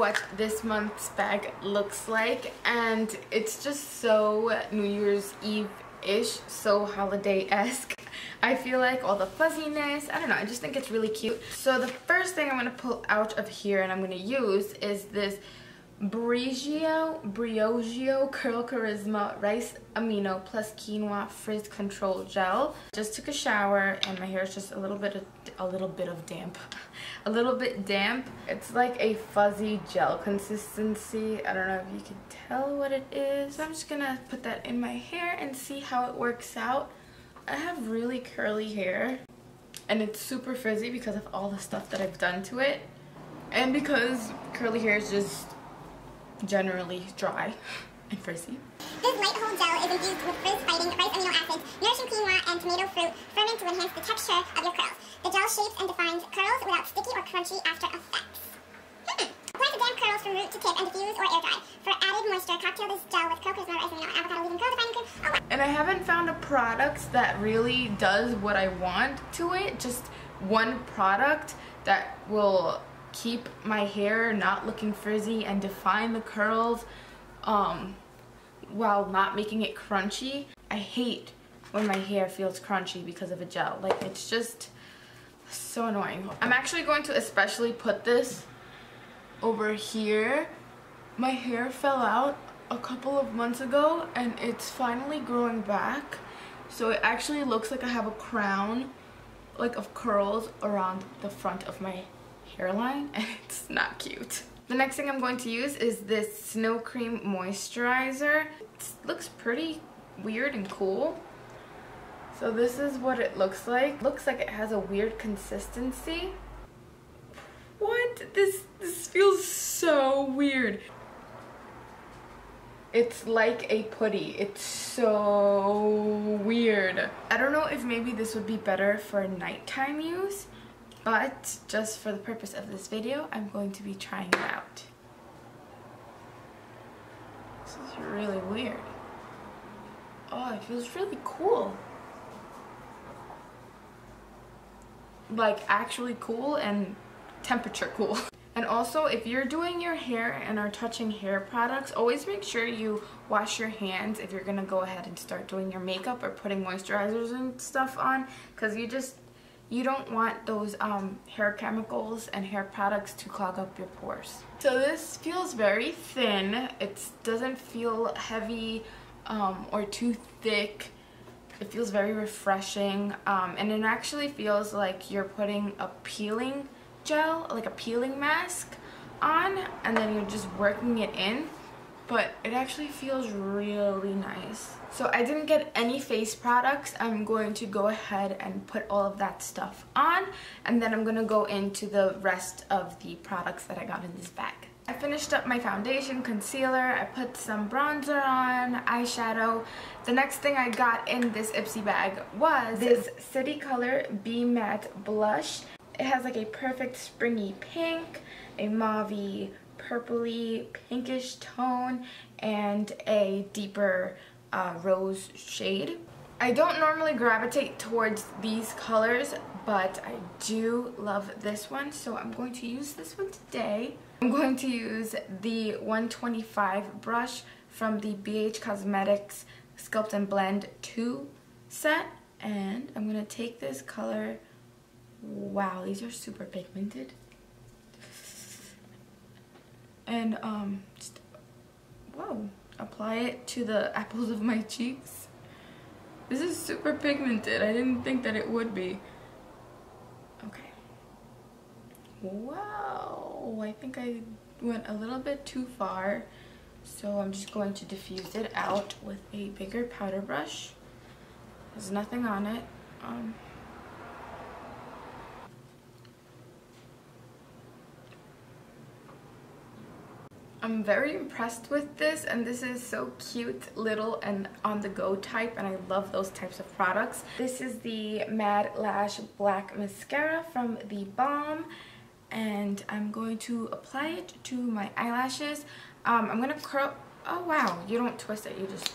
what this month's bag looks like and it's just so New Year's Eve-ish, so holiday-esque. I feel like all the fuzziness, I don't know, I just think it's really cute. So the first thing I'm going to pull out of here and I'm going to use is this Briogeo, Briogeo Curl Charisma Rice Amino plus Quinoa Frizz Control Gel. Just took a shower and my hair is just a little bit of, a little bit of damp. a little bit damp. It's like a fuzzy gel consistency. I don't know if you can tell what it is. So I'm just gonna put that in my hair and see how it works out. I have really curly hair and it's super frizzy because of all the stuff that I've done to it and because curly hair is just generally dry and frizzy. This light hold gel is infused with frizz-fighting rice amino acids, nourishing quinoa, and tomato fruit ferment to enhance the texture of your curls. The gel shapes and defines curls without sticky or crunchy after effects. Hmm. Apply to damp curls from root to tip and diffuse or air dry. For added moisture, cocktail this gel with charisma, rice amino, avocado leave-in curl defining cream. Oh. And I haven't found a product that really does what I want to it. Just one product that will keep my hair not looking frizzy and define the curls um, while not making it crunchy. I hate when my hair feels crunchy because of a gel. Like it's just so annoying. I'm actually going to especially put this over here. My hair fell out a couple of months ago and it's finally growing back. So it actually looks like I have a crown like of curls around the front of my hairline and it's not cute. The next thing I'm going to use is this Snow Cream Moisturizer. It looks pretty weird and cool. So this is what it looks like. Looks like it has a weird consistency. What? This, this feels so weird. It's like a putty. It's so weird. I don't know if maybe this would be better for nighttime use but just for the purpose of this video, I'm going to be trying it out. This is really weird. Oh, it feels really cool. Like actually cool and temperature cool. And also, if you're doing your hair and are touching hair products, always make sure you wash your hands if you're to go ahead and start doing your makeup or putting moisturizers and stuff on because you just you don't want those um, hair chemicals and hair products to clog up your pores. So this feels very thin. It doesn't feel heavy um, or too thick. It feels very refreshing um, and it actually feels like you're putting a peeling gel, like a peeling mask on and then you're just working it in but it actually feels really nice. So I didn't get any face products. I'm going to go ahead and put all of that stuff on and then I'm going to go into the rest of the products that I got in this bag. I finished up my foundation, concealer, I put some bronzer on, eyeshadow. The next thing I got in this Ipsy bag was this City Color Be Matte Blush. It has like a perfect springy pink, a mauvey purpley pinkish tone and a deeper uh, rose shade. I don't normally gravitate towards these colors, but I do love this one, so I'm going to use this one today. I'm going to use the 125 brush from the BH Cosmetics Sculpt and Blend 2 set, and I'm going to take this color. Wow, these are super pigmented and um, just, whoa, apply it to the apples of my cheeks. This is super pigmented. I didn't think that it would be. Okay. Wow, I think I went a little bit too far. So I'm just going to diffuse it out with a bigger powder brush. There's nothing on it. Um, I'm very impressed with this and this is so cute, little, and on-the-go type and I love those types of products. This is the Mad Lash Black Mascara from The Balm and I'm going to apply it to my eyelashes. Um, I'm going to curl... Oh wow, you don't twist it, you just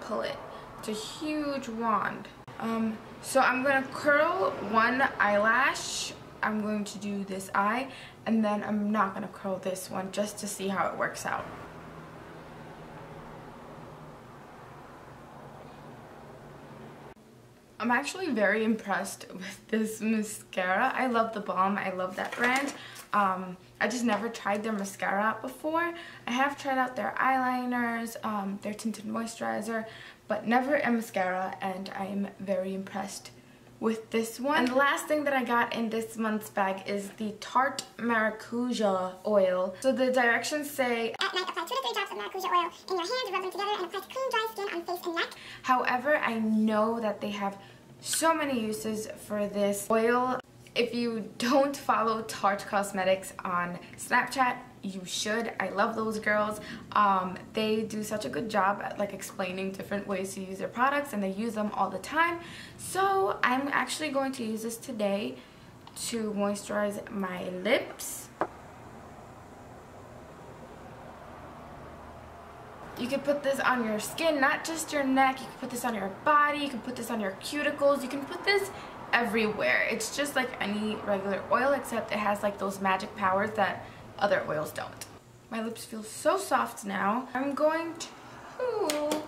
pull it. It's a huge wand. Um, so I'm going to curl one eyelash I'm going to do this eye and then I'm not going to curl this one just to see how it works out. I'm actually very impressed with this mascara. I love the Balm. I love that brand. Um, I just never tried their mascara out before. I have tried out their eyeliners, um, their tinted moisturizer, but never a mascara and I am very impressed with this one. And the last thing that I got in this month's bag is the Tarte Maracuja oil. So the directions say, At night, apply two to three drops of maracuja oil in your hands, rub them together, and apply to clean, dry skin on face and neck. However, I know that they have so many uses for this oil. If you don't follow Tarte Cosmetics on Snapchat, you should. I love those girls. Um, they do such a good job at like explaining different ways to use their products and they use them all the time. So I'm actually going to use this today to moisturize my lips. You can put this on your skin, not just your neck. You can put this on your body. You can put this on your cuticles. You can put this everywhere. It's just like any regular oil except it has like those magic powers that other oils don't. My lips feel so soft now. I'm going to...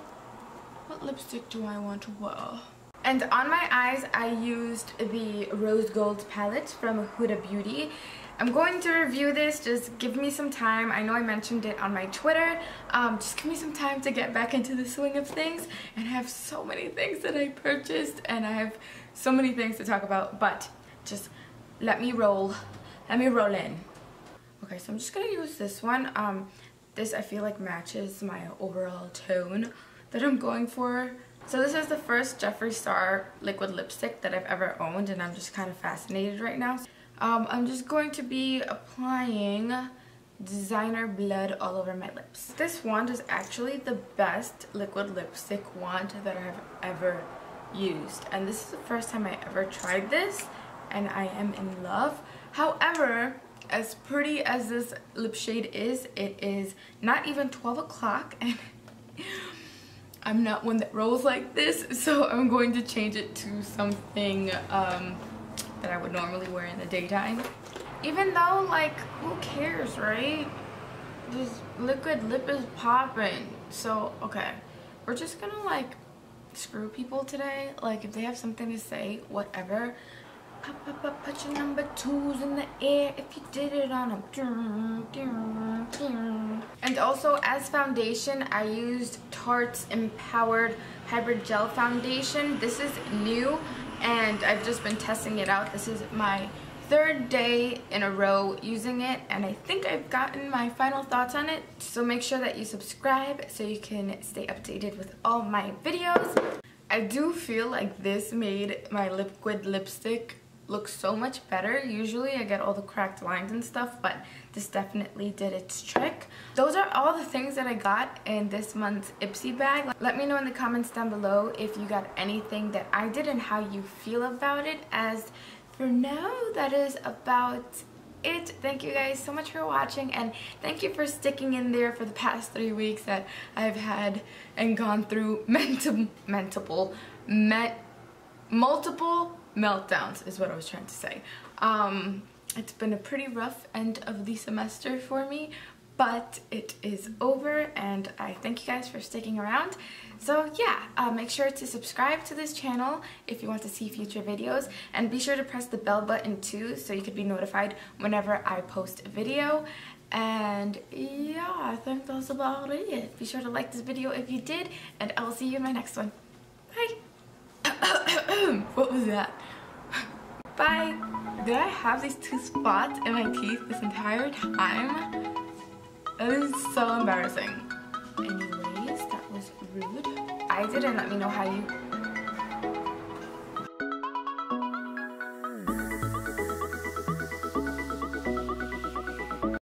What lipstick do I want to wear? And on my eyes, I used the Rose Gold palette from Huda Beauty. I'm going to review this, just give me some time. I know I mentioned it on my Twitter. Um, just give me some time to get back into the swing of things. And I have so many things that I purchased and I have so many things to talk about. But just let me roll. Let me roll in. Okay, so I'm just gonna use this one. Um, this I feel like matches my overall tone that I'm going for. So this is the first Jeffree Star liquid lipstick that I've ever owned and I'm just kind of fascinated right now. Um, I'm just going to be applying designer blood all over my lips. This wand is actually the best liquid lipstick wand that I have ever used and this is the first time I ever tried this and I am in love. However, as pretty as this lip shade is, it is not even 12 o'clock and I'm not one that rolls like this, so I'm going to change it to something um, that I would normally wear in the daytime. Even though, like, who cares, right? This liquid lip is popping. So, okay, we're just gonna, like, screw people today. Like, if they have something to say, whatever. Pop, pop, put your number twos in the air if you did it on a... And also, as foundation, I used Tarte's Empowered Hybrid Gel Foundation. This is new, and I've just been testing it out. This is my third day in a row using it and I think I've gotten my final thoughts on it so make sure that you subscribe so you can stay updated with all my videos. I do feel like this made my liquid lipstick look so much better. Usually I get all the cracked lines and stuff, but this definitely did its trick. Those are all the things that I got in this month's Ipsy bag. Let me know in the comments down below if you got anything that I did and how you feel about it. As for now, that is about it. Thank you guys so much for watching and thank you for sticking in there for the past three weeks that I've had and gone through mental, mental, met, multiple meltdowns is what I was trying to say. Um, it's been a pretty rough end of the semester for me, but it is over and I thank you guys for sticking around. So yeah, uh, make sure to subscribe to this channel if you want to see future videos and be sure to press the bell button too so you could be notified whenever I post a video. And yeah, I think that's about it. Be sure to like this video if you did and I will see you in my next one. What was that? Bye! Did I have these two spots in my teeth this entire time? That is so embarrassing. Anyways, that was rude. I didn't let me know how you